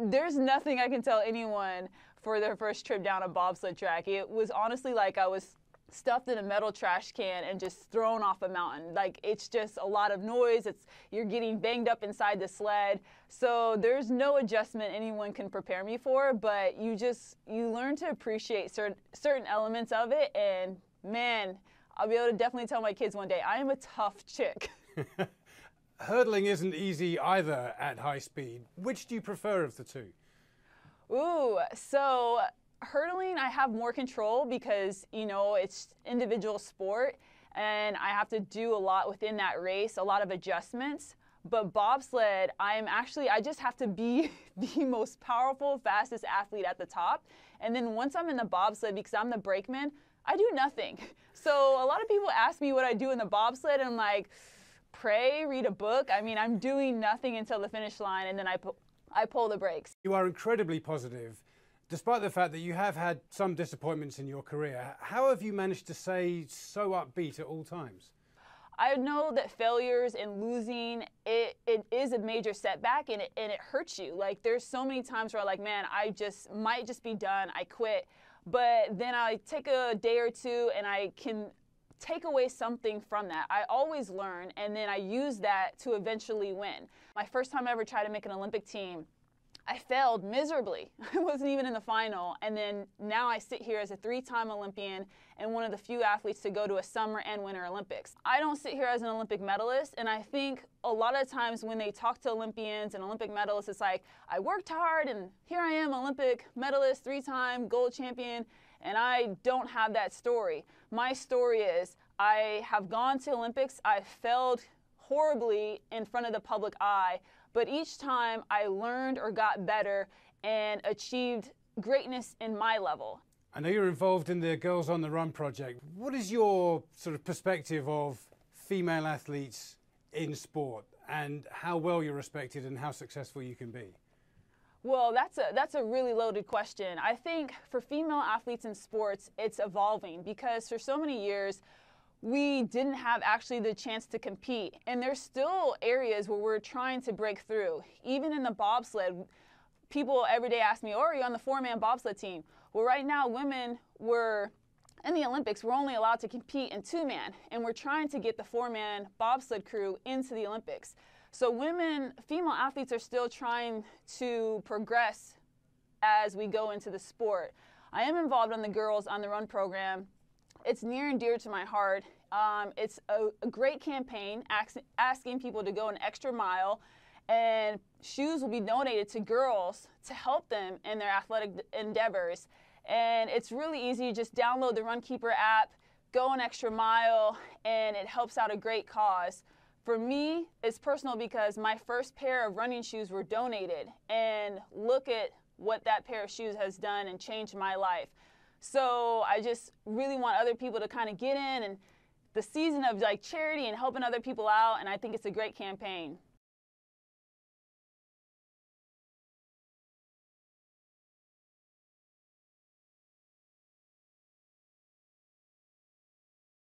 there's nothing I can tell anyone for their first trip down a bobsled track. It was honestly like I was stuffed in a metal trash can and just thrown off a mountain. Like it's just a lot of noise. It's you're getting banged up inside the sled. So there's no adjustment anyone can prepare me for, but you just you learn to appreciate certain certain elements of it and man, I'll be able to definitely tell my kids one day I am a tough chick. Hurdling isn't easy either at high speed. Which do you prefer of the two? Ooh, so hurdling I have more control because, you know, it's individual sport and I have to do a lot within that race, a lot of adjustments. But bobsled, I'm actually, I just have to be the most powerful, fastest athlete at the top. And then once I'm in the bobsled, because I'm the brakeman, I do nothing. So a lot of people ask me what I do in the bobsled, and I'm like, pray, read a book. I mean, I'm doing nothing until the finish line, and then I, pu- I pull the brakes. You are incredibly positive, despite the fact that you have had some disappointments in your career. How have you managed to stay so upbeat at all times? I know that failures and losing it, it is a major setback and it, and it hurts you. Like there's so many times where I'm like, man, I just might just be done. I quit. But then I take a day or two and I can take away something from that. I always learn and then I use that to eventually win. My first time I ever tried to make an Olympic team, I failed miserably. I wasn't even in the final. And then now I sit here as a three time Olympian and one of the few athletes to go to a summer and winter Olympics. I don't sit here as an Olympic medalist. And I think a lot of times when they talk to Olympians and Olympic medalists, it's like, I worked hard and here I am, Olympic medalist, three time gold champion. And I don't have that story. My story is I have gone to Olympics, I failed horribly in front of the public eye, but each time I learned or got better and achieved greatness in my level. I know you're involved in the Girls on the Run project. What is your sort of perspective of female athletes in sport and how well you're respected and how successful you can be? Well, that's a that's a really loaded question. I think for female athletes in sports, it's evolving because for so many years we didn't have actually the chance to compete. And there's still areas where we're trying to break through. Even in the bobsled, people every day ask me, oh, are you on the four man bobsled team? Well, right now, women were in the Olympics, we're only allowed to compete in two man, and we're trying to get the four man bobsled crew into the Olympics. So, women, female athletes are still trying to progress as we go into the sport. I am involved in the Girls on the Run program it's near and dear to my heart. Um, it's a, a, great campaign ask, asking people to go an extra mile, and shoes will be donated to girls to help them in their athletic endeavors. And it's really easy. You Just download the Runkeeper app, go an extra mile, and it helps out a great cause. For me, it's personal because my first pair of running shoes were donated, and look at what that pair of shoes has done and changed my life. So I just really want other people to kind of get in and the season of like charity and helping other people out and I think it's a great campaign.